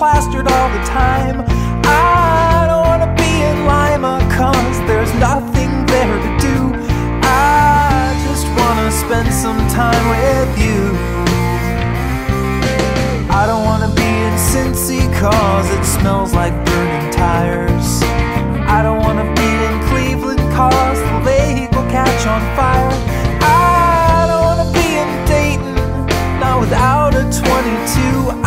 plastered all the time. I don't wanna be in Lima, cause there's nothing there to do. I just wanna spend some time with you. I don't wanna be in Cincy, cause it smells like burning tires. I don't wanna be in Cleveland, cause the lake will catch on fire. I don't wanna be in Dayton, not without a 22.